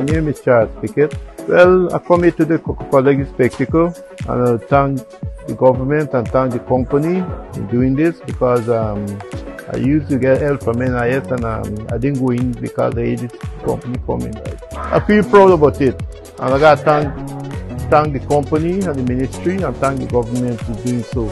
My name is Charles Pickett. Well, I come here to the Coca-Cola spectacle and I thank the government and thank the company for doing this because um, I used to get help from NIS and um, I didn't go in because I hated the company coming. I feel proud about it and I got to thank, thank the company and the ministry and thank the government for doing so.